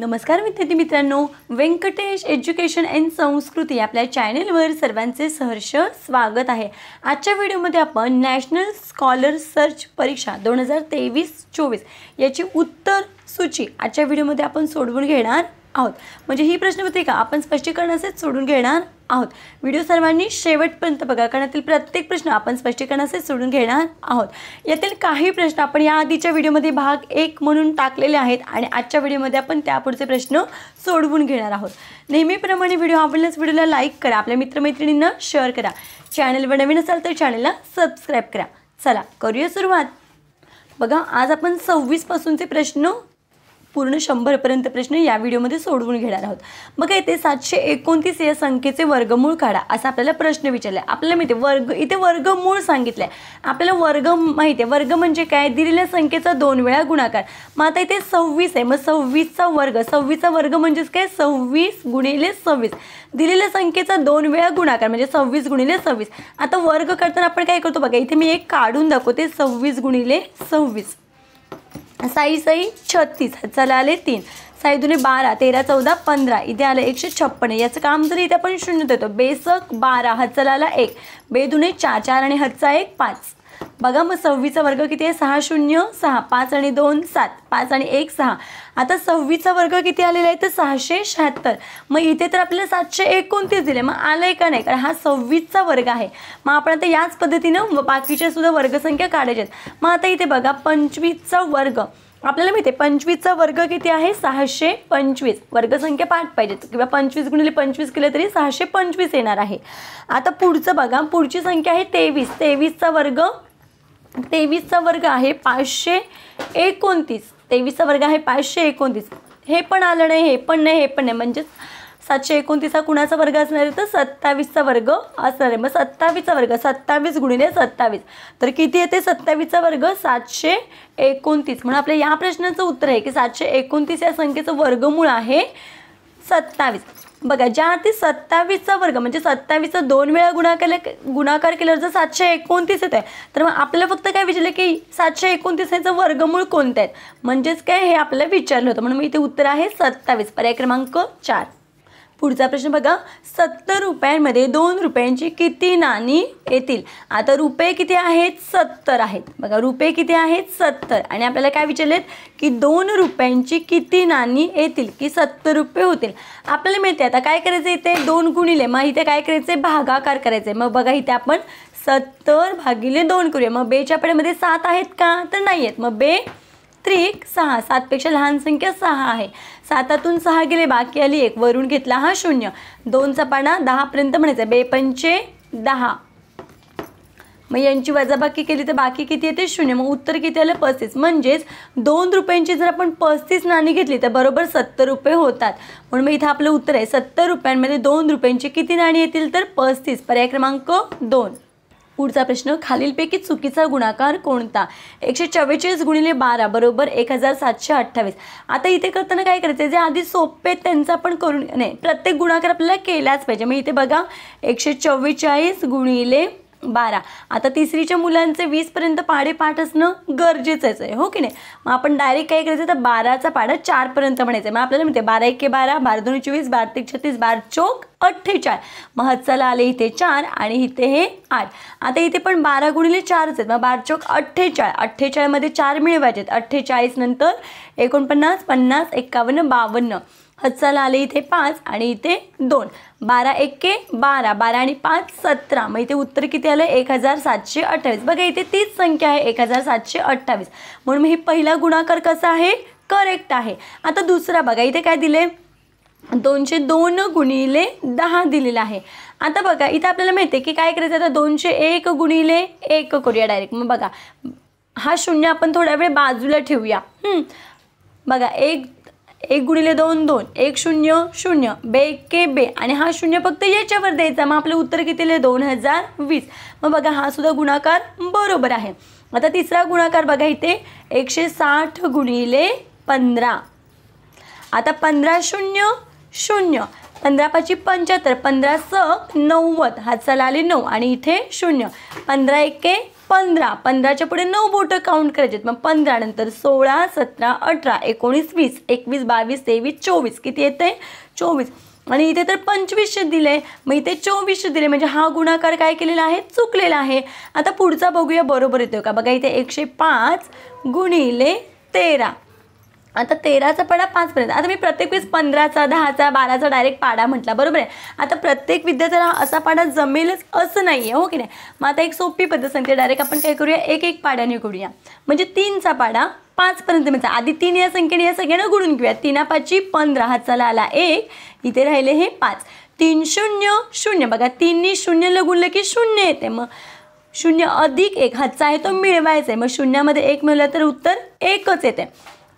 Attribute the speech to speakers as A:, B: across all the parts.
A: नमस्कार विद्यार्थी मित्रांनो. व्यंकटेश एज्युकेशन अँड संस्कृती आपल्या चॅनेलवर सर्वांचे सहर्ष स्वागत आहे. आजच्या व्हिडिओमध्ये आपण नॅशनल स्कॉलर सर्च परीक्षा दोन हजार तेवीस चोवीस याची उत्तर सूची आजच्या व्हिडिओमध्ये आपण सोडवून घेणार आहोत. म्हणजे ही प्रश्नपत्रिका आपण स्पष्टीकरणासहित सोडून घेणार आहोत. व्हिडिओ सर्वांनी शेवटपर्यंत बघा कारण यातील प्रत्येक प्रश्न आपण स्पष्टीकरणासहित सोडून घेणार आहोत. यातील काही प्रश्न आपण या आधीच्या व्हिडिओमध्ये भाग एक म्हणून टाकलेले आहेत आणि आजच्या व्हिडिओमध्ये आपण त्यापुढचे प्रश्न सोडवून घेणार आहोत. नेहमीप्रमाणे व्हिडिओ आवडल्यास व्हिडिओला लाईक करा आपल्या मित्रमैत्रिणींना शेअर करा. चॅनलवर नवीन असाल तर चॅनलला सबस्क्राईब करा. चला करूया सुरुवात. बघा आज आपण सव्वीसपासूनचे प्रश्न पूर्ण शंभरपर्यंत प्रश्न या व्हिडिओमध्ये सोडवून घेणार आहोत. मग इथे सातशे एकोणतीस या संख्येचे वर्गमूळ काढा. असा आपल्याला प्रश्न विचारला आहे आपल्याला माहिती आहे वर्ग इथे वर्गमूळ सांगितलं आहे आपल्याला वर्ग माहिती आहे वर्ग म्हणजे काय? दिलेल्या संख्येचा दोन वेळा गुणाकार. मग आता इथे सव्वीस आहे. मग सव्वीसचा वर्ग. सव्वीसचा वर्ग म्हणजेच काय? सव्वीस गुणिले सव्वीस. दिलेल्या संख्येचा दोन वेळा गुणाकार म्हणजे सव्वीस गुणिले सव्वीस. आता वर्ग करताना आपण काय करतो बघा? इथे मी एक काढून दाखवते. सव्वीस गुणिले सव्वीस. साई साई छत्तीस चला आले तीन. साई दुने बारा तेरा चौदा पंधरा. इथे आलं एकशे छप्पन्न याचं काम जरी इथे आपण शून्य देतो. बेसक बारा हत्सला आला एक. बे दुने चार चार आणि हत्चा एक पाच. बघा मग सव्वीचा वर्ग किती आहे? सहा शून्य सहा. पाच आणि दोन सात. पाच आणि एक सहा. आता सव्वीचा वर्ग किती आलेला आहे? तर सहाशे शहात्तर. मग इथे तर आपल्याला सातशे एकोणतीस दिले. मग आलं आहे का नाही? कारण हा सव्वीसचा वर्ग आहे. मग आपण आता याच पद्धतीनं बाकीच्या सुद्धा वर्गसंख्या काढायच्यात. आहेत मग आता इथे बघा पंचवीसचा वर्ग. आपल्याला माहिती आहे पंचवीसचा वर्ग किती आहे? सहाशे पंचवीस. वर्गसंख्या पाठ पाहिजेत किंवा पंचवीस गुणिले पंचवीस केलं तरी सहाशे पंचवीस येणार आहे. आता पुढचं बघा पुढची संख्या आहे तेवीस. तेवीसचा वर्ग तेवीसचा वर्ग आहे पाचशे एकोणतीस. तेवीसचा वर्ग आहे पाचशे एकोणतीस. हे पण आलं नाही हे पण नाही हे पण नाही. म्हणजेच सातशे एकोणतीस हा कुणाचा वर्ग असणार आहे? तर सत्तावीसचा वर्ग असणार आहे. मग सत्तावीसचा वर्ग सत्तावीस गुणिले सत्तावीस. तर किती येते? सत्तावीसचा वर्ग सातशे एकोणतीस. म्हणून आपल्या या प्रश्नाचं उत्तर आहे की सातशे एकोणतीस या संख्येचं वर्गमूळ आहे सत्तावीस. बघा ज्या ते सत्तावीसचा वर्ग म्हणजे सत्तावीसचा दोन वेळा गुणाकार गुणाकार केल्यावर जर सातशे एकोणतीस येत आहे तर मग आपल्याला फक्त काय विचारलं की सातशे एकोणतीस याचं वर्गमूळ कोणतं आहेत म्हणजेच काय हे आपल्याला विचारलं होतं. म्हणून मग इथे उत्तर आहे सत्तावीस. पर्याय क्रमांक चार. पुढचा प्रश्न बघा. सत्तर रुपयांमध्ये दोन रुपयांची किती नाणी येतील? आता रुपये किती आहेत? सत्तर आहेत. बघा रुपये किती आहेत? सत्तर. आणि आपल्याला काय विचारलेत? की दोन रुपयांची किती नाणी येतील? की सत्तर रुपये होतील? आपल्याला मिळते आता काय करायचं इथे? दोन गुणिले मग इथे काय करायचे भागाकार करायचे मग बघा इथे आपण सत्तर भागिले दोन करूया. मग बेच्या पड्यामध्ये सात आहेत का? तर नाही आहेत. मग बे त्रिक सहा. सातपेक्षा लहान संख्या सहा आहे. सातातून सहा गेले बाकी आली एक. वरून घेतला हा शून्य. दोनचा पाना दहापर्यंत म्हणायचं. बेपंचे दहा. मग यांची वजाबाकी केली तर बाकी किती येते? शून्य. मग उत्तर किती आलं? पस्तीस. म्हणजेच दोन रुपयांची जर आपण पस्तीस नाणी घेतली तर बरोबर सत्तर रुपये होतात. म्हणून मग इथं आपलं उत्तर आहे. सत्तर रुपयांमध्ये दोन रुपयांची किती नाणी येतील? तर पस्तीस. पर्याय क्रमांक दोन. पुढचा प्रश्न खालीलपैकी चुकीचा गुणाकार कोणता? एकशे चव्वेचाळीस गुणिले बारा बरोबर एक हजार सातशे अठ्ठावीस. आता इथे करताना काय करायचं जे आधी सोपे त्यांचा पण करून नाही प्रत्येक गुणाकार आपल्याला केलाच पाहिजे. मग इथे बघा एकशे चव्वेचाळीस गुणिले बारा. आता तिसरीच्या मुलांचे वीसपर्यंत पाढे पाठ असणं गरजेचंच आहे हो की नाही? मग आपण डायरेक्ट काय करायचं? तर बाराचा पाडा चारपर्यंत म्हणायचं आहे मग आपल्याला म्हणते बारा एके बारा बारा दोन चोवीस बारा ते छत्तीस बार चोक अठ्ठेचाळ. मग हत्साला आले इथे चार आणि इथे हे आठ. आता इथे पण बारा गुणिले चारच आहेत. मग बार चोक अठ्ठेचाळ. अठ्ठेचाळमध्ये चार मिळवायचे आहेत अठ्ठेचाळीस नंतर एकोणपन्नास पन्नास एक्कावन्न बावन्न. चला आले इथे पाच आणि इथे दोन. बारा एक्के बारा. बारा आणि पाच सतरा. मग इथे उत्तर किती आलं? एक हजार सातशे अठ्ठावीस. बघा इथे तीच संख्या आहे एक हजार सातशे अठ्ठावीस. म्हणून हे पहिला गुणाकार कसा आहे? करेक्ट आहे. आता दुसरा बघा इथे काय दिले? दोनशे दोन गुणिले दहा दिलेलं आहे. आता बघा इथं आपल्याला माहिती आहे की काय करायचं आता दोनशे एक गुणिले एक करूया डायरेक्ट मग बघा हा शून्य आपण थोड्या वेळ बाजूला ठेवूया. बघा एक एक गुणिले दोन दोन. एक शून्य शून्य. बे के बे. आणि हा शून्य फक्त याच्यावर द्यायचा. मग आपलं उत्तर किती दोन हजार वीस. मग बघा हा सुद्धा गुणाकार बरोबर आहे. आता तिसरा गुणाकार बघा इथे. एकशे साठ गुणिले पंधरा. आता पंधरा शून्य शून्य. पंधरा पाची पंच्याहत्तर. पंधरा स नव्वद. हात आले नऊ. आणि इथे शून्य. पंधरा एके. पंधरा. पंधराच्या पुढे नऊ बोटं काउंट करायचे मग पंधरा नंतर सोळा सतरा अठरा एकोणीस वीस एकवीस बावीस तेवीस चोवीस. किती येते? चोवीस. आणि इथे तर पंचवीसशे दिले. मग इथे चोवीसशे दिले. म्हणजे हा गुणाकार काय केलेला आहे? चुकलेला आहे. आता पुढचा बघूया. बरोबर येतो का? बघा इथे एकशे पाच गुणिले तेरा. आता तेराचा पाडा पाचपर्यंत. आता मी प्रत्येक वेळेस पंधराचा दहाचा बाराचा डायरेक्ट पाडा म्हटला बरोबर आहे? आता प्रत्येक विद्यार्थ्याला असा पाडा जमेलच असं नाही आहे हो की नाही? मग आता एक सोपी पद्धत सांगते डायरेक्ट आपण काय करूया? एक एक पाड्याने करूया. म्हणजे तीनचा पाडा पाचपर्यंत मिळचा आधी तीन या संख्येने या सगळ्यांना गुणून घेऊया. तीना पाचची पंधरा. हाताला आला एक. इथे राहिले हे पाच. तीन शून्य शून्य. बघा तीननी शून्यला गुणलं की शून्य येते. मग शून्य अधिक एक. हातचा आहे तो मिळवायचा आहे. मग शून्यामध्ये एक मिळवलं तर उत्तर एकच येते.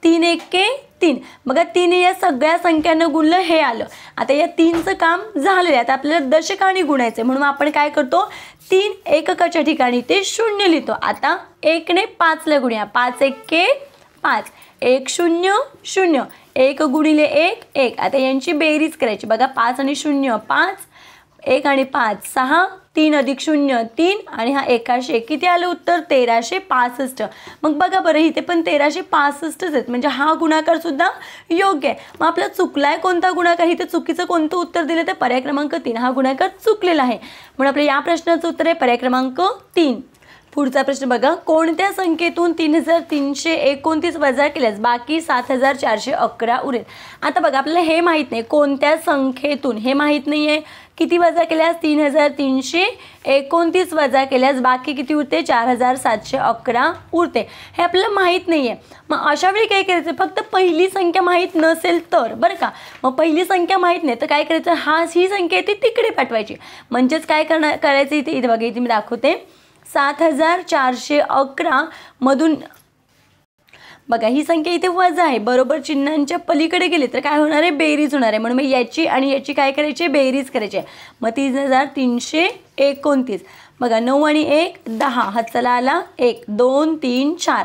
A: तीन के तीन. बघा तीन या सगळ्या संख्यानं गुणलं हे आलं. आता या तीनचं काम झालेलं आहे. आता आपल्याला दशकाने गुणायचं आहे. म्हणून आपण काय करतो? तीन एककाच्या ठिकाणी ते शून्य लिहितो. आता एकने पाचला गुणूया पाच के पाच. एक शून्य शून्य. एक गुणिले एक एक. आता यांची बेरीज करायची. बघा पाच आणि शून्य पाच. एक आणि पाच. सहा तीन अधिक शून्य तीन. आणि हा एकाशे. किती आलं उत्तर? तेराशे पासष्ट. मग बघा बरं इथे पण तेराशे पासष्टच आहेत. म्हणजे हा गुणाकारसुद्धा योग्य आहे. मग आपला चुकलाय कोणता गुणाकार? इथे चुकीचं कोणतं उत्तर दिलं तर पर्याय क्रमांक तीन. हा गुणाकार चुकलेला आहे. म्हणून आपल्या या प्रश्नाचं उत्तर आहे पर्याय क्रमांक तीन. पुढचा प्रश्न बघा. कोणत्या संख्येतून तीन हजार तीनशे एकोणतीस वजा केल्यास बाकी सात हजार चारशे अकरा उरेल? आता बघा आपल्याला हे माहीत नाही. कोणत्या संख्येतून? हे माहीत नाही आहे किती वजा केल्यास? तीन हजार तीनशे एकोणतीस वजा केल्यास बाकी किती उरते? चार हजार सातशे अकरा उरते. हे आपल्याला माहीत नाही आहे मग अशा वेळी काय करायचं? फक्त पहिली संख्या माहीत नसेल तर बरं का? मग पहिली संख्या माहीत नाही तर काय करायचं? हा ही संख्या आहे ती तिकडे पाठवायची. म्हणजेच काय करणार करायचं इथे? इथे बघा इथे मी दाखवते. सात हजार चारशे अकरा मधून बघा ही संख्या इथे वजा आहे. बरोबर चिन्हांच्या पलीकडे गेली तर काय होणार आहे? बेरीज होणार आहे. म्हणून मग याची आणि याची काय करायची? बेरीज करायची आहे. मग तीन हजार तीनशे एकोणतीस. बघा नऊ आणि एक दहा. हा चला आला एक दोन तीन चार.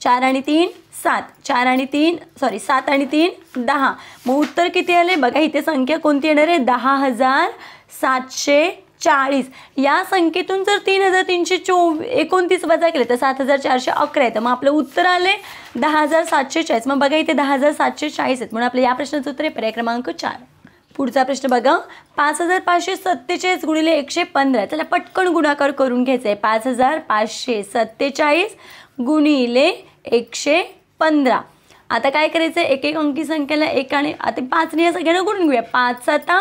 A: चार आणि तीन सात. चार आणि तीन सॉरी सात आणि तीन दहा. मग उत्तर किती आले बघा इथे संख्या कोणती येणार आहे? दहा हजार सातशे चाळीस. या संख्येतून जर तीन हजार तीनशे चोवी एकोणतीस वजा केले तर सात हजार चारशे अकरा येतं मग आपलं उत्तर आले दहा हजार सातशे चाळीस. मग बघा इथे दहा हजार सातशे चाळीस आहेत. म्हणून आपलं या प्रश्नाचं उत्तर आहे पर्याय क्रमांक चार. पुढचा प्रश्न बघा. पाच हजार पाचशे सत्तेचाळीस गुणिले एकशे पंधरा त्याला पटकन गुणाकार करून घ्यायचा आहे पाच हजार पाचशे सत्तेचाळीस गुणिले एकशे पंधरा. आता काय करायचं आहे एक एक अंकी संख्येला एक आणि आता पाचने या सगळ्यांना गुणून घेऊया. पाच आता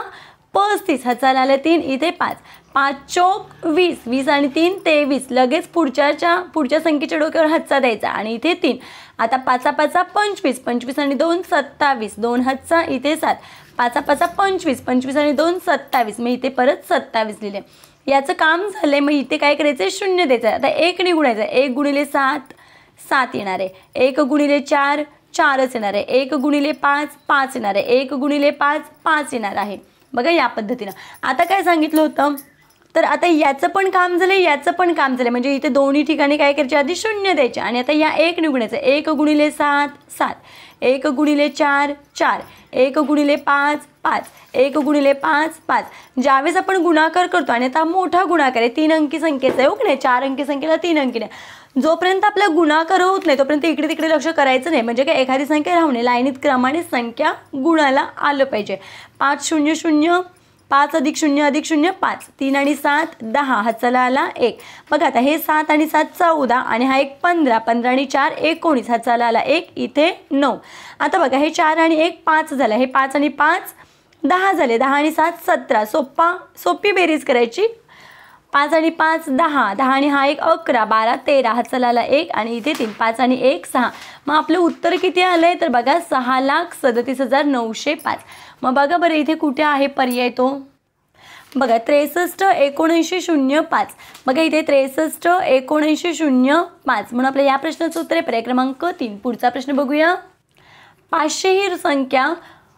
A: पस्तीस हजार आले तीन इथे पाच. पाच चौक वीस. वीस आणि तीन तेवीस. लगेच पुढच्याच्या पुढच्या संख्येच्या डोक्यावर हातचा द्यायचा आणि इथे तीन. आता पाचा पाचा पंचवीस. पंचवीस आणि दोन सत्तावीस. दोन हातचा इथे सात. पाचा पाचा पंचवीस. पंचवीस आणि दोन सत्तावीस. मग इथे परत सत्तावीस लिहिले. याचं काम झालं आहे मग इथे काय करायचं आहे शून्य द्यायचं आता एक निगुणायचं आहे एक गुणिले सात सात येणार आहे. एक गुणिले चार चारच येणार आहे. एक गुणिले पाच पाच येणार आहे. एक गुणिले पाच पाच येणार आहे. बघा या पद्धतीनं. आता काय सांगितलं होतं? तर आता याचं पण काम झालं याचं पण काम झालं म्हणजे इथे दोन्ही ठिकाणी काय करायचे? आधी शून्य द्यायचे. आणि आता या एक निघण्याचं एक गुणिले सात सात. एक गुणिले चार चार. एक गुणिले पाच पाच. एक गुणिले पाच पाच. ज्यावेळेस आपण गुणाकार करतो आणि आता मोठा गुणाकार आहे तीन अंकी संख्येचा आहे हो ओके नाही? चार अंकी संख्येला तीन अंकी नाही जोपर्यंत आपला गुणाकार होत नाही तोपर्यंत इकडे तिकडे लक्ष करायचं नाही. म्हणजे काय एखादी संख्या राहू नये लाईनीत क्रमाने संख्या गुणाला आलं पाहिजे. पाच शून्य शून्य पाच अधिक शून्य अधिक शून्य पाच. तीन आणि सात दहा. हा चला आला एक. बघा आता हे सात आणि सात चौदा आणि हा एक पंधरा. पंधरा आणि चार एकोणीस. हा चला आला एक. इथे नऊ. आता बघा हे चार आणि एक पाच झालं. हे पाच आणि पाच दहा झाले. दहा आणि सात सतरा. सोप्पा सोपी बेरीज करायची. पाच आणि पाच दहा. दहा आणि हा एक अकरा बारा तेरा. हा चलाला एक आणि इथे तीन. पाच आणि एक सहा. मग आपलं उत्तर किती आलं आहे तर बघा सहा लाख सदतीस हजार नऊशे पाच. मग बघा बरं इथे कुठे आहे पर्याय तो? बघा त्रेसष्ट एकोणऐंशी शून्य पाच. बघा इथे त्रेसष्ट एकोणऐंशी शून्य पाच. म्हणून आपल्या या प्रश्नाचं उत्तर आहे. पर्याय क्रमांक तीन. पुढचा प्रश्न बघूया. पाचशे ही संख्या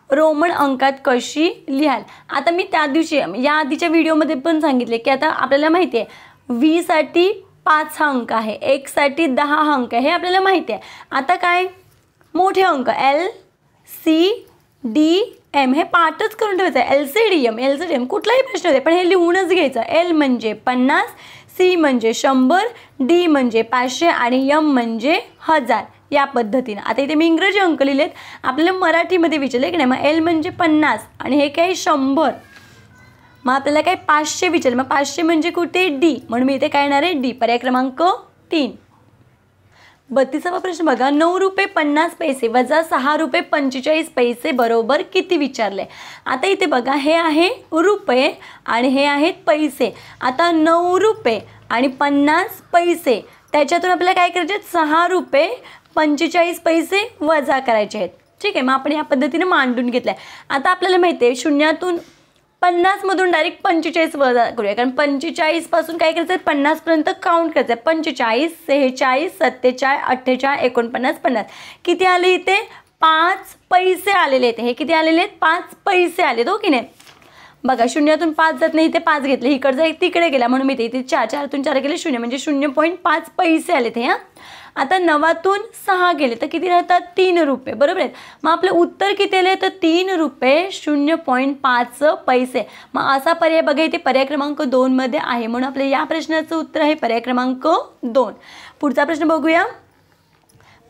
A: रोमन अंकात कशी लिहाल? आता मी त्या दिवशी या आधीच्या व्हिडिओमध्ये पण सांगितले की आता आपल्याला माहिती आहे व्हीसाठी पाच हा अंक आहे एकसाठी दहा हा अंक आहे हे आपल्याला माहिती आहे. आता काय? मोठे अंक एल सी डी एम हे पाठच करून ठेवायचं L C D M L C D M कुठलाही प्रश्न होते पण हे लिहूनच घ्यायचं एल म्हणजे पन्नास सी म्हणजे शंभर डी म्हणजे पाचशे आणि यम म्हणजे हजार. या पद्धतीनं. आता इथे मी इंग्रजी अंक लिहिलेत. आपल्याला मराठीमध्ये विचारले की नाही मग एल म्हणजे पन्नास आणि हे काय शंभर? मग आपल्याला काय पाचशे विचारले मग पाचशे म्हणजे कुठे? डी म्हणून मी इथे काय येणार आहे? डी पर्याय क्रमांक तीन. बत्तीसावा प्रश्न बघा. नऊ रुपये पन्नास पैसे वजा सहा रुपये पंचेचाळीस पैसे बरोबर किती विचारले? आता इथे बघा हे आहे रुपये आणि हे आहेत पैसे. आता नऊ रुपये आणि पन्नास पैसे. त्याच्यातून आपल्याला काय करायचे? सहा रुपये पंचेचाळीस पैसे वजा करायचे आहेत. ठीक आहे मग आपण या पद्धतीने मांडून घेतलं आहे आता आपल्याला माहिती आहे शून्यातून पन्नासमधून डायरेक्ट पंचेचाळीस वजा करूया. कारण पंचेचाळीसपासून काय करायचं आहे पन्नासपर्यंत काउंट करायचं आहे पंचेचाळीस सेहेचाळीस सत्तेचाळीस अठ्ठेचाळीस एकोणपन्नास पन्नास. किती आले इथे? पाच पैसे आलेले आहेत. हे किती आलेले आहेत? पाच पैसे आलेत हो की नाही? बघा शून्यातून पाच जात नाही इथे पाच घेतले. इकडचा एक तिकडे गेला. म्हणून मी इथे चार चारतून चार गेले शून्य. म्हणजे शून्य पॉईंट पाच पैसे आले ते हां. आता नवातून सहा गेले तर किती राहतात? तीन रुपये बरोबर आहेत मग आपलं उत्तर किती आले तर तीन रुपये शून्य पॉईंट पाच पैसे. मग असा पर्याय बघा इथे पर्याय क्रमांक दोनमध्ये आहे. म्हणून आपल्या या प्रश्नाचं उत्तर आहे पर्याय क्रमांक दोन. पुढचा प्रश्न बघूया.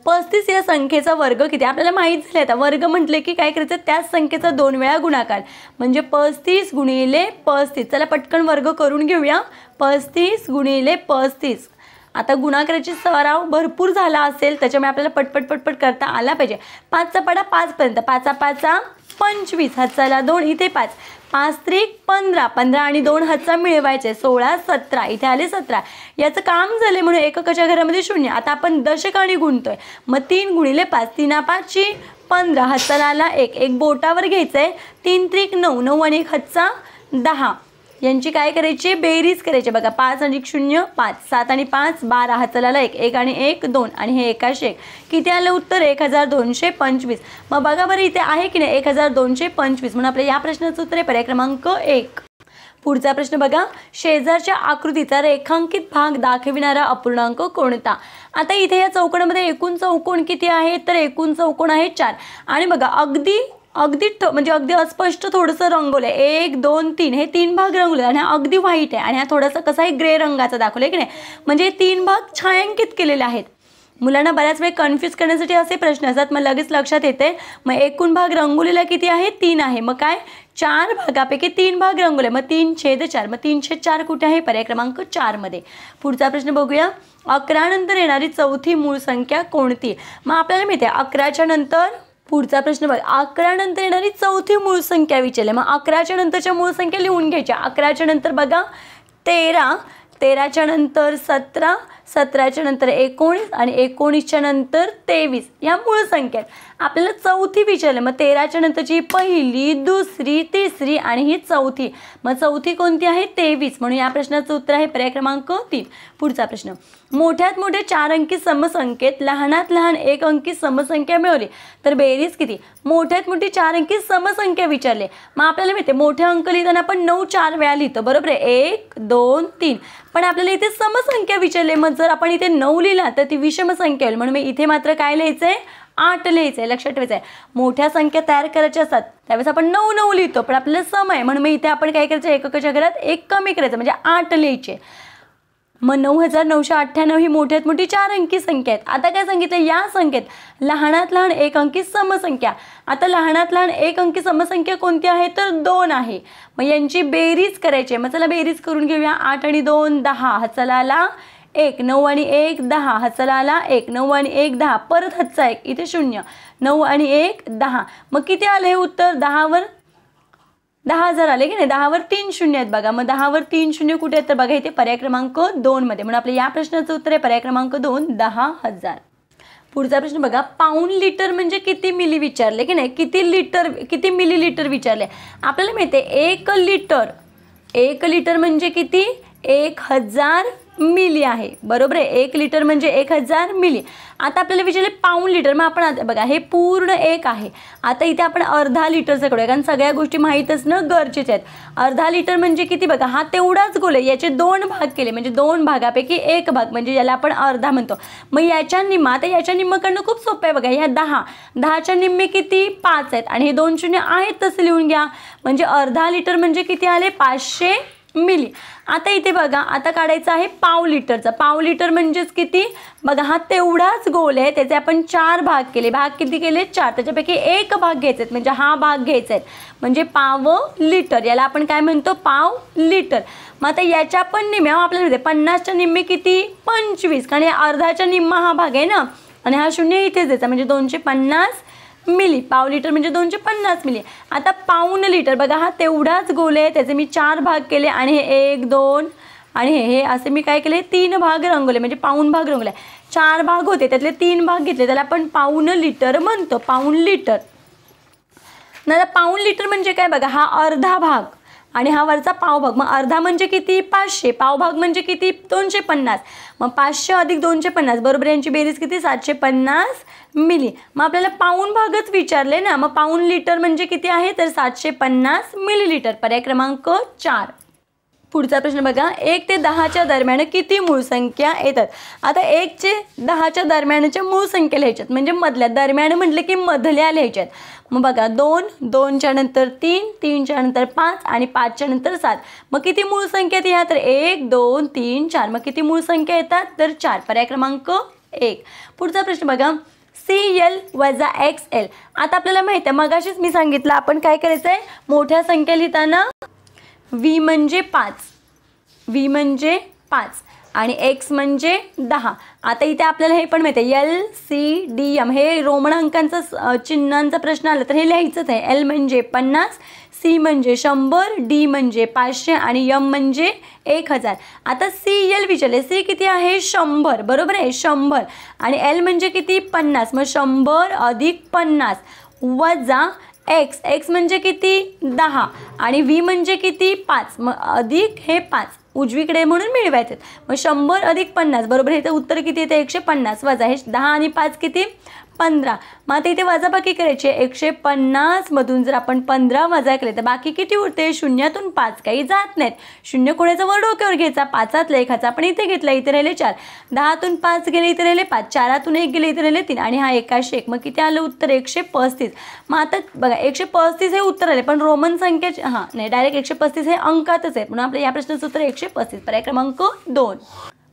A: पस्तीस या संख्येचा वर्ग किती? आपल्याला माहीत झालं आता. वर्ग म्हटले की काय करायचं? त्याच संख्येचा दोन वेळा गुणाकार. म्हणजे पस्तीस गुणिले पस्तीस. चला पटकन वर्ग करून घेऊया. पस्तीस गुणिले पस्तीस. आता गुणाकाराची सराव भरपूर झाला असेल त्याच्यामुळे आपल्याला पटपट पटपट करता आला पाहिजे. पाचचा पाडा पाचपर्यंत. पाचा पाचा पंचवीस. हातचाला दोन इथे पाच. पाच त्रिक पंधरा. पंधरा आणि दोन हातचा मिळवायचे. सोळा सतरा. इथे आले सतरा. याचं काम झाले म्हणून एककाच्या घरामध्ये शून्य. आता आपण दशकाने गुणतोय. मग तीन गुणिले पाच. तीना पाचची पंधरा. हातचा आला एक. एक बोटावर घ्यायचं आहे तीन त्रिक नऊ. नऊ आणि एक हातचा दहा. यांची काय करायची? बेरीज करायची. बघा पाच आणि शून्य पाच. सात आणि पाच बारा. हाताला एक. एक आणि एक दोन. आणि हे एकाशे एक. किती आलं उत्तर? एक हजार दोनशे पंचवीस. मग बघा बरं इथे आहे की नाही? एक हजार दोनशे पंचवीस. म्हणून आपल्या या प्रश्नाचं उत्तर आहे. पर्याय क्रमांक एक. पुढचा प्रश्न बघा. शेजारच्या आकृतीचा रेखांकित भाग दाखविणारा अपूर्णांक कोणता? आता इथे या चौकोनामध्ये एकूण चौकोन किती आहे? तर एकूण चौकोन आहे चार. आणि बघा अगदी अगदी म्हणजे अगदी अस्पष्ट थोडंसं रंगवलं आहे एक दोन तीन. हे तीन भाग रंगवले आणि हा अगदी व्हाईट आहे. आणि हा थोडासा कसा आहे ग्रे रंगाचा दाखवलं आहे की नाही? म्हणजे तीन भाग छायांकित केलेले आहेत. मुलांना बऱ्याच वेळ कन्फ्यूज करण्यासाठी असे प्रश्न असतात. मग लगेच लक्षात येते. मग एकूण भाग रंगोलीला किती आहे? तीन आहे. मग काय? चार भागापैकी तीन भाग रंगोले मग तीन छेद चार. मग तीन छेद चार कुठे आहे? पर्याय क्रमांक चारमध्ये पुढचा प्रश्न बघूया. अकरानंतर येणारी चौथी मूळ संख्या कोणती? मग आपल्याला माहिती आहे अकराच्या नंतर पुढचा प्रश्न बघ. अकरा नंतर येणारी चौथी मूळ संख्या विचारली. मग अकराच्या नंतरच्या मूळ संख्या लिहून घ्यायच्या. अकराच्या नंतर बघा तेरा तेराच्या नंतर सतरा सतराच्या नंतर एकोणीस आणि एकोणीसच्या नंतर तेवीस या मूळ संख्या आहेत. आपल्याला चौथी विचारलं. मग तेराच्या नंतरची पहिली दुसरी तिसरी आणि ही चौथी. मग चौथी कोणती आहे? तेवीस. म्हणून या प्रश्नाचं उत्तर आहे पर्याय क्रमांक तीन. पुढचा प्रश्न. मोठ्यात मोठे चार अंकी समसंख्येत लहानात लहान एक अंकी समसंख्या मिळवली. तर बेरीज किती? मोठ्यात मोठी चार अंकी समसंख्या विचारले. मग आपल्याला माहिती मोठे अंक लिहिताना आपण नऊ चार वेळा लिहितो. बरोबर आहे? एक दोन तीन. पण आपल्याला इथे समसंख्या विचारले. मग जर आपण इथे नऊ लिहिला तर ती विषम संख्या होईल म्हणून मी इथे मात्र काय लिहायचं आहे आठ लिहायचं आहे लक्षात ठेवायचं आहे. मोठ्या संख्या तयार करायच्या असतात त्यावेळेस आपण नऊ नऊ लिहितो पण आपल्याला सम आहे म्हणून मग इथे आपण काय करायचं एककाच्या घरात एक कमी करायचं म्हणजे आठ लिहायचे. मग नऊ हजार नऊशे अठ्ठ्याण्णव ही मोठ्यात मोठी चार अंकी संख्या आहेत. आता काय सांगितलं या संख्येत लहानात लहान एक अंकी समसंख्या. आता लहानात लहान एक अंकी समसंख्या कोणती आहे? तर दोन आहे. मग यांची बेरीज करायची आहे. मग चला बेरीज करून घेऊया. आठ आणि दोन दहा. हा चला आला एक नऊ आणि एक दहा. हा चला आला एक नऊ आणि एक दहा. परत हातचा एक. इथे शून्य. नऊ आणि एक दहा. मग किती आलं हे उत्तर? दहावर? दहा हजार आले की नाही? दहावर तीन शून्य आहेत बघा. मग दहावर तीन शून्य कुठे आहेत? तर बघा इथे पर्याय क्रमांक दोनमध्ये म्हणून आपल्या या प्रश्नाचं उत्तर आहे पर्याय क्रमांक दोन दहा हजार. पुढचा प्रश्न बघा. पाऊंड लिटर म्हणजे किती मिली विचारले की नाही? किती लिटर किती मिली लिटर विचारले? आपल्याला माहिती आहे एक लिटर. एक लिटर म्हणजे किती? एक हजार मिली आहे. बरोबर आहे? एक लिटर म्हणजे एक हजार मिली. आता आपल्याला विचारले पाऊंड लिटर. मग आपण बघा हे पूर्ण एक आहे. आता इथे आपण अर्धा लिटरचं करूया कारण सगळ्या गोष्टी माहीत असणं गरजेचे आहेत. अर्धा लिटर म्हणजे किती बघा हा तेवढाच गोल आहे. याचे दोन भाग केले. म्हणजे दोन भागापैकी एक भाग म्हणजे याला आपण अर्धा म्हणतो. मग याच्या निम्मा आता याच्या निम्म करणं खूप सोपं आहे बघा. ह्या दहा दहाच्या निम्मे किती? पाच आहेत. आणि हे दोन शून्य आहेत तसं लिहून घ्या. म्हणजे अर्धा लिटर म्हणजे किती आले? पाचशे मिली. आता इथे बघा आता काढायचं आहे पाव लिटरचा. पाव लिटर म्हणजेच किती? बघा हा तेवढाच गोल आहे त्याचे आपण चार भाग केले. भाग किती केले? चार. त्याच्यापैकी एक भाग घ्यायचे आहेत. म्हणजे हा भाग घ्यायचा आहे. म्हणजे पाव लिटर. याला आपण काय म्हणतो? पाव लिटर. मग आता याच्या पण निम्या हो, आपल्याला पन्नासच्या निम्मे किती? पंचवीस. कारण अर्धाच्या निम्मा हा भाग आहे ना? आणि हा शून्य इथेच द्यायचा. म्हणजे दोनशे पन्नास मिली पाव लिटर म्हणजे दोनशे पन्नास मिली. आता पाऊन लिटर बघा हा तेवढाच गोल आहे त्याचे मी चार भाग केले आणि हे एक दोन आणि हे हे असे मी काय केले तीन भाग रंगवले म्हणजे पाऊन भाग रंगवले. चार भाग होते त्यातले तीन भाग घेतले त्याला आपण पाऊन लिटर म्हणतो पाऊन लिटर. नाही पाऊन लिटर म्हणजे काय बघा हा अर्धा भाग. आणि हा वरचा पावभाग मग अर्धा म्हणजे किती? पाचशे. पावभाग म्हणजे किती? दोनशे पन्नास. मग पाचशे अधिक दोनशे पन्नास बरोबर यांची बेरीज किती? सातशे पन्नास मिली. मग आपल्याला पाऊन भागच विचारले ना मग पाऊन लिटर म्हणजे किती आहे? तर सातशे पन्नास मिलीलिटर. पर्याय क्रमांक चार. पुढचा प्रश्न बघा. एक ते दहाच्या दरम्यान किती मूळ संख्या येतात? आता एकचे दहाच्या दरम्यानच्या मूळ संख्या लिहायच्यात. म्हणजे मधल्या दरम्यान म्हटलं की मधल्या लिहायच्यात. मग बघा दोन दोनच्या नंतर तीन तीनच्या नंतर पाच आणि पाचच्या नंतर सात. मग किती मूळ संख्या या? तर एक दोन तीन चार. मग किती मूळ संख्या येतात? तर चार. पर्याय क्रमांक एक. पुढचा प्रश्न बघा. सी एल वजा एक्स एल आता आपल्याला माहिती आहे मगाशीच मी सांगितलं आपण काय करायचं आहे मोठ्या संख्या लिहिताना व्ही म्हणजे पाच. व्ही म्हणजे पाच. आणि एक्स म्हणजे दहा. आता इथे आपल्याला हे पण माहिती आहे. L C D M. हे रोमण अंकांचं चिन्हांचा प्रश्न आला तर हे लिहायचंच आहे. एल म्हणजे पन्नास सी म्हणजे शंभर डी म्हणजे पाचशे आणि यम म्हणजे एक हजार. आता सी एल विचारले. सी किती आहे? शंभर. बरोबर आहे? शंभर. आणि एल म्हणजे किती? पन्नास. मग शंभर अधिक पन्नास वजा एक्स एक्स म्हणजे किती? दहा. आणि व्ही म्हणजे किती? पाच. मग अधिक हे पाच. उजवीकडे म्हणून मिळवायचे. मग शंभर अधिक पन्नास. बरोबर? हे तर उत्तर किती येते? एकशे पन्नास. वजा हे दहा आणि पाच किती? पंधरा. मग आता इथे वजाबाकी करायची एकशे पन्नासमधून जर आपण पंधरा वजा केले तर बाकी किती उरते? शून्यातून पाच. काही जात नाहीत. शून्य कोणाचा वर डोक्यावर घ्यायचा? पाचातला एकाचा आपण इथे घेतला इथे राहिले चार. दहातून पाच गेले इथे राहिले पाच. चारातून एक गेले इथे राहिले तीन. आणि हा एकाशे एक. मग किती आलं उत्तर? एकशे पस्तीस. मग आता बघा एकशे पस्तीस हे उत्तर आले पण रोमन संख्या हां नाही डायरेक्ट एकशे पस्तीस हे अंकातच आहे म्हणून आपल्या या प्रश्नाचं उत्तर एकशे पस्तीस. पर्याय क्रमांक दोन.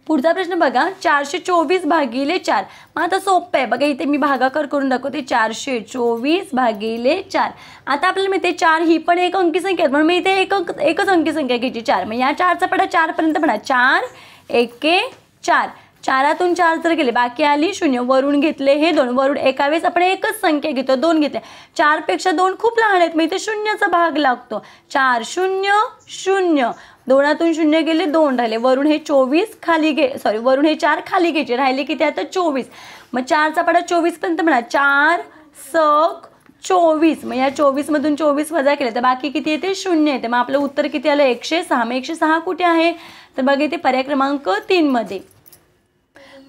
A: पुढचा प्रश्न बघा चारशे चोवीस भागिले चार. मग आता सोपं आहे. बघा इथे मी भागाकार करून दाखवते. चारशे चोवीस भागिले चार. आता आपल्याला माहिती आहे चार ही पण एक अंकी संख्या आहे म्हणून मी इथे एक एकच अंकी संख्या घ्यायची चार. मग या चारचा पडा चारपर्यंत म्हणा चार एके चार. चारातून चार जर गेले. बाकी आली शून्य. वरून घेतले हे दोन. वरून एका वेळेस आपण एकच संख्या घेतो दोन घेतले चारपेक्षा दोन खूप लहान आहेत. मग इथे शून्याचा भाग लागतो. चार शून्य शून्य. दोनातून शून्य गेले दोन राहिले. वरून हे चोवीस खाली घे सॉरी वरून हे चार खाली घ्यायचे. राहिले किती आता चोवीस. मग चारचा पाडा चोवीसपर्यंत म्हणा. चार सक चोवीस. मग या चोवीसमधून चोवीस वजा केले तर बाकी किती येते? शून्य येते. मग आपलं उत्तर किती आलं? एकशे सहा. मग एकशे सहा कुठे आहे? तर बघा इथे पर्याय क्रमांक तीनमध्ये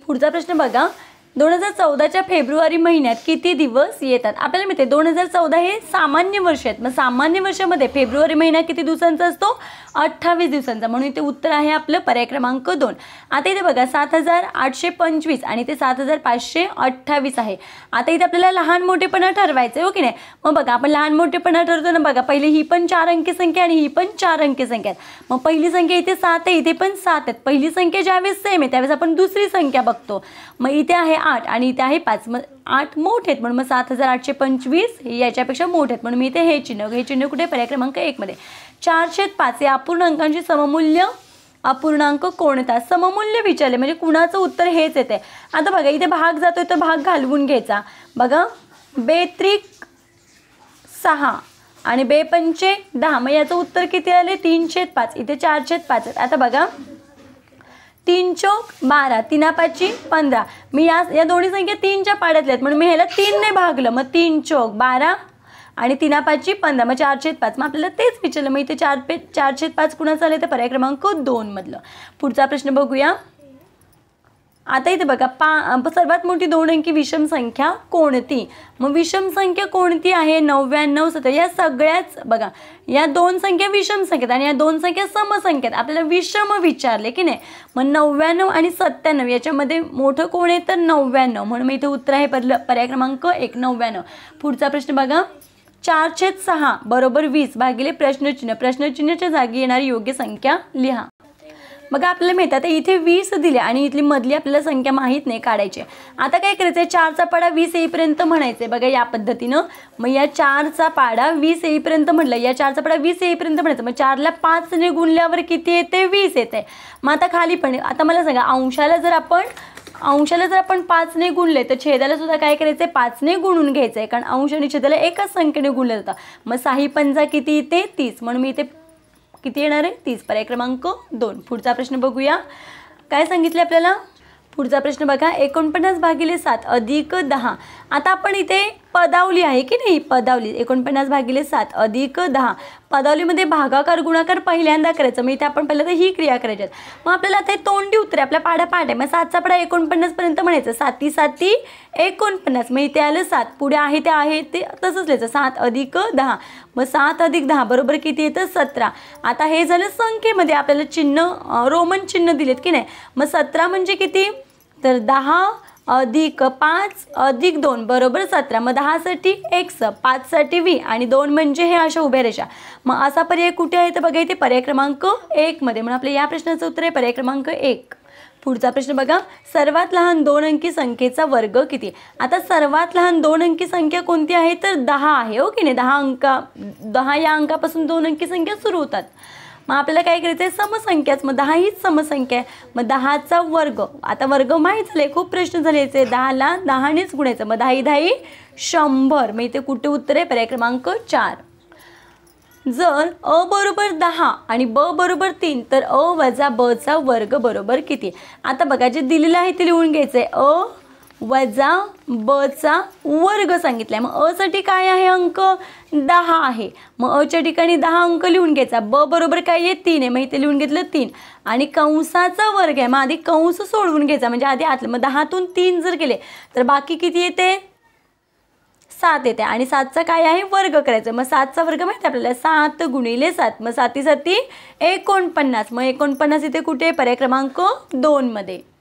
A: पुढचा प्रश्न बघा. दोन हजार चौदाच्या फेब्रुवारी महिन्यात किती दिवस येतात? आपल्याला माहिती आहे दोन हजार चौदा हे सामान्य वर्ष आहेत. मग सामान्य वर्षामध्ये फेब्रुवारी महिना किती दिवसांचा असतो? अठ्ठावीस दिवसांचा. म्हणून इथे उत्तर आहे आपलं पर्याय क्रमांक दोन. आता इथे बघा सात हजार आठशे पंचवीस आणि ते सात हजार पाचशे अठ्ठावीस आहे. आता इथे आपल्याला लहान मोठेपणा ठरवायचं आहे हो ओके की नाही? मग बघा आपण लहान मोठेपणा ठरतो ना बघा पहिले ही पण चार अंकी संख्या आणि ही पण चार अंकी संख्या आहेत. मग पहिली संख्या इथे सात आहे इथे पण सात आहेत. पहिली संख्या ज्यावेळेस सेम आहे त्यावेळेस आपण दुसरी संख्या बघतो. मग इथे आहे आठ आणि इथे आहे पाच. मग आठ मोठे आहेत म्हणून मग सात हजार आठशे पंचवीस हे याच्यापेक्षा मोठे आहेत. म्हणून मी इथे हे चिन्ह हे चिन्ह कुठे पर्याय क्रमांक एकमध्ये चारशे पाच या अपूर्णांकांची सममूल्य अपूर्णांक कोणता सममूल्य विचारले. म्हणजे कुणाचं उत्तर हेच येते. आता बघा इथे भाग जातोय तर भाग घालवून घ्यायचा. बघा बेत्रिक सहा आणि बेपंचे दहा. मग याचं उत्तर किती आले? तीनशे पाच. इथे चारशे पाच आहेत. आता बघा तीन चौक बारा तीना पाचची पंधरा. मी या या दोन्ही संख्या तीनच्या पाड्यातल्या आहेत. म्हणून मी ह्याला तीनने भागलं. मग तीन चौक बारा आणि तिना पाचची पंधरा. मग चारशे पाच. मग आपल्याला तेच विचारलं. मग इथे चार पे चारशे पाच कुणाचं आलं? तर पर्याय क्रमांक दोनमधलं पुढचा प्रश्न बघूया. आता इथे बघा पा सर्वात मोठी दोन अंकी विषम संख्या कोणती? मग विषम संख्या कोणती आहे? नव्याण्णव सत्तर. या सगळ्याच बघा या दोन संख्या विषम संख्येत आणि या दोन संख्या समसंख्येत आपल्याला विषम विचारले की नाही? मग नव्याण्णव आणि सत्त्याण्णव याच्यामध्ये मोठं कोण आहे? तर नव्याण्णव. म्हणून मग इथे उत्तर आहे पर्याय क्रमांक एक नव्याण्णव. पुढचा प्रश्न बघा. चार छेद सहा बरोबर वीस भागिले प्रश्नचिन्ह. प्रश्नचिन्हाच्या जागी येणारी योग्य संख्या लिहा. बघा आपल्याला मिळतं आता इथे वीस दिले आणि इथली मधली आपल्याला संख्या माहीत नाही काढायची आता काय करायचं आहे चारचा पाडा वीस येईपर्यंत म्हणायचं आहे बघा या पद्धतीनं मग या चारचा पाडा वीस येईपर्यंत म्हटलं. या चारचा पाडा वीस येईपर्यंत म्हणायचं. मग चारला पाचने गुणल्यावर किती येते? वीस येते. मग आता खाली पण आता मला सांगा अंशाला जर आपण अंशाला जर आपण पाचने गुणले तर छेदाला सुद्धा काय करायचं आहे पाचने गुणून घ्यायचं आहे कारण अंश आणि छेदाला एकाच संख्येने गुणलं जातात मग साही पंजा किती येते? तीस. म्हणून मी इथे किती येणार आहे? तीस. पर्याय क्रमांक दोन. पुढचा प्रश्न बघूया. काय सांगितले आपल्याला? पुढचा प्रश्न बघा. एकोणपन्नास भागिले सात अधिक दहा. आता आपण इथे पदावली आहे की नाही? पदावली. एकोणपन्नास भागिले सात अधिक दहा. पदावलीमध्ये भागाकार गुणाकार पहिल्यांदा करायचं. मग इथे आपण पहिल्यांदा ही क्रिया करायच्यात. मग आपल्याला आता तोंडी उत्तरे आपल्या पाड्या पाठ आहे मग सातचा पाडा एकोणपन्नासपर्यंत म्हणायचं. साती साती एकोणपन्नास. मग इथे आलं सात. पुढे आहे ते आहे ते तसंच लिहायचं. सात अधिक दहा. मग सात अधिक दहा. बरोबर किती येतं? सतरा. आता हे झालं संख्येमध्ये. आपल्याला चिन्ह रोमन चिन्ह दिलेत की नाही? मग सतरा म्हणजे किती? तर दहा अधिक पाच अधिक दोन. बरोबर सतरा. मग दहासाठी एक्स पाचसाठी वी आणि दोन म्हणजे हे अशा उभ्या रेषा. मग असा पर्याय कुठे आहे? तर बघा इथे पर्याय क्रमांक एकमध्ये म्हणून आपल्या या प्रश्नाचं उत्तर आहे पर्याय क्रमांक एक. पुढचा प्रश्न बघा. सर्वात लहान दोन अंकी संख्येचा वर्ग किती? आता सर्वात लहान दोन अंकी संख्या कोणती आहे? तर दहा आहे. हो की नाही? दहा अंका दहा या अंकापासून दोन अंकी संख्या सुरू होतात. मग आपल्याला काय करायचं आहे समसंख्याच. मग दहा हीच समसंख्या आहे. मग दहाचा वर्ग. आता वर्ग माहीत झाले खूप प्रश्न झालेचे दहाला दहानेच गुणायचं. मग दहाही दहाही शंभर. मग इथे कुठे उत्तर आहे? पर्याय क्रमांक चार. जर अ बरोबर दहा आणि ब बरोबर तीन तर अ वजा बचा वर्ग बरोबर किती? आता बघा जे दिलेलं आहे ते लिहून घ्यायचं आहे अ वजा बचा वर्ग सांगितला आहे मग असाठी काय आहे अंक? दहा आहे. मग अच्या ठिकाणी दहा अंक लिहून घ्यायचा. ब बरोबर काय आहे? तीन आहे. मग इथे लिहून घेतलं तीन. आणि कंसाचा वर्ग आहे. मग आधी कंस सोडवून घ्यायचा. म्हणजे आधी आतलं. मग दहातून तीन जर केले तर बाकी किती येते? सात येते. आणि सातचा काय आहे? वर्ग करायचं. मग सातचा वर्ग माहिती आहे आपल्याला? सात गुणिले सात. मग साती साती एकोणपन्नास. मग एकोणपन्नास इथे कुठे पर्याय क्रमांक दोनमध्ये.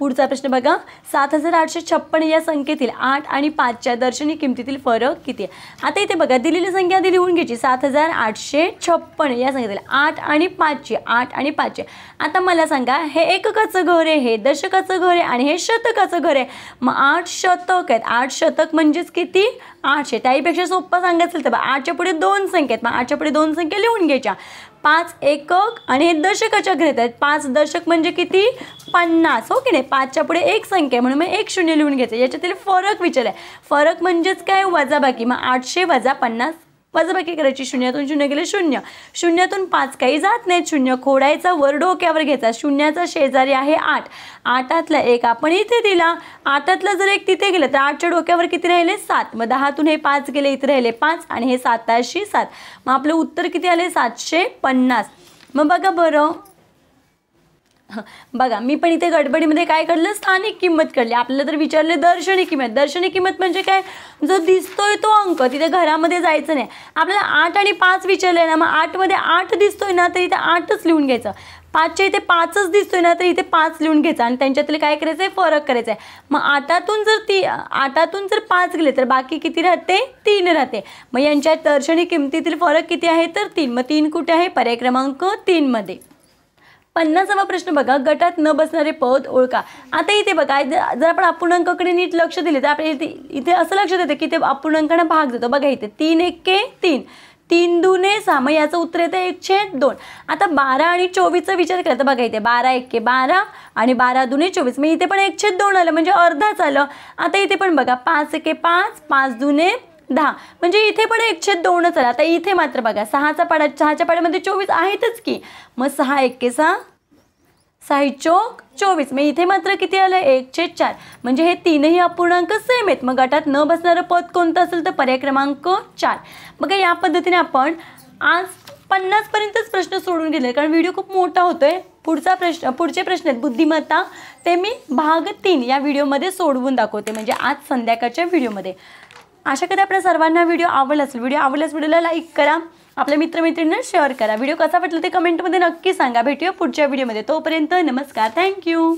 A: पुढचा प्रश्न बघा. सात हजार आठशे छप्पन या संख्येतील आठ आणि पाचच्या दर्शनी किमतीतील फरक किती आहे? आता इथे बघा दिलेली संख्या आधी लिहून घ्यायची. सात हजार आठशे छप्पन या संख्येतील आठ आणि पाचशे आठ आणि पाचशे आता मला सांगा हे एककाचं घर आहे हे दशकाचं घर आहे आणि हे शतकाचं घर आहे. मग आठ शतक आहेत. आठ शतक म्हणजेच किती? आठशे. त्याहीपेक्षा सोप्पं सांगायचं असेल तर आठच्या पुढे दोन संख्या आहेत. मग आठच्या पुढे दोन संख्या लिहून घ्यायच्या. पाच एकक आणि हे दशकाच्या घरात आहेत. पाच दशक म्हणजे किती? पन्नास. हो की नाही? पाचच्या पुढे एक संख्या म्हणून मग एक शून्य लिहून घ्यायचं. याच्यातील फरक विचार आहे फरक म्हणजेच काय? वजाबाकी. मग आठशे वजा पन्नास वजाबाकी करायची शून्यातून शून्य गेले शून्य. शून्यातून पाच काही जात नाहीत शून्य खोडायचा वर डोक्यावर घ्यायचा. शून्याचा शेजारी आहे आठ. आठातला एक आपण इथे दिला. आठातला जर एक तिथे गेलं तर आठच्या डोक्यावर किती राहिले? सात. मग दहातून हे पाच गेले इथे राहिले पाच. आणि हे साताशी सात. मग आपलं उत्तर किती आले? सातशे पन्नास. मग बघा बरं बघा मी पण इथे गडबडीमध्ये काय काढलं स्थानिक किंमत काढली आपल्याला तर विचारले दर्शनी किंमत. दर्शनी किंमत म्हणजे काय? जो दिसतोय तो अंक. तिथे घरामध्ये जायचं नाही. आपल्याला आठ आणि पाच विचारले ना मग आठमध्ये आठ दिसतोय ना तर इथे आठच लिहून घ्यायचं. पाचच्या इथे पाचच दिसतोय ना तर इथे पाच लिहून घ्यायचं. आणि त्यांच्यातले काय करायचं आहे फरक करायचा आहे मग आठातून जर ती आठातून जर पाच गेले तर बाकी किती राहते? तीन राहते. मग यांच्या दर्शनी किमतीतील फरक किती आहे? तर तीन. मग तीन कुठे आहे? पर्याय क्रमांक तीनमध्ये. पन्नासावा प्रश्न बघा. गटात न बसणारे पद ओळखा. आता इथे बघा जर आपण अपूर्णांकाकडे नीट लक्ष दिले तर आपल्या इथे इथे असं लक्षात येतं की ते अपूर्णांकांना भाग देतो. बघा इथे तीन एक के तीन. तीन दुने सहा. मग याचं उत्तर येतं एकशे दोन. आता बारा आणि चोवीसचा विचार केला तर बघा इथे बारा एके बारा आणि बारा दुने चोवीस. मग इथे पण एकशे दोन आलं म्हणजे अर्धाच आलं. आता इथे पण बघा पाच एके पाच पाच दुने दहा. म्हणजे इथे पण एकशे दोनच आला. आता इथे मात्र बघा सहाचा पाडा सहाच्या पाड्यामध्ये चोवीस आहेतच की. मग सहा एक्के सहा सहा चोक चोवीस. मग इथे मात्र किती आलं एक छेद चार. म्हणजे हे तीनही अपूर्णांक सेम आहेत. मग गटात न बसणारं पद कोणतं असेल तर पर्याय क्रमांक चार. मग या पद्धतीने आपण आज पन्नासपर्यंतच प्रश्न सोडून गेले. कारण व्हिडिओ खूप मोठा होतो आहे पुढचा प्रश्न पुढचे प्रश्न आहेत. बुद्धिमत्ता ते मी भाग तीन या व्हिडिओमध्ये सोडवून दाखवते. म्हणजे आज संध्याकाळच्या व्हिडिओमध्ये आशा कधी आपल्या सर्वांना व्हिडिओ आवडला असेल. व्हिडिओ आवडल्यास व्हिडिओला लाईक करा. आपल्या मित्रमैत्रिणींना शेअर करा. व्हिडिओ कसा वाटला ते कमेंटमध्ये नक्की सांगा. भेटूया पुढच्या व्हिडिओमध्ये तोपर्यंत नमस्कार. थँक्यू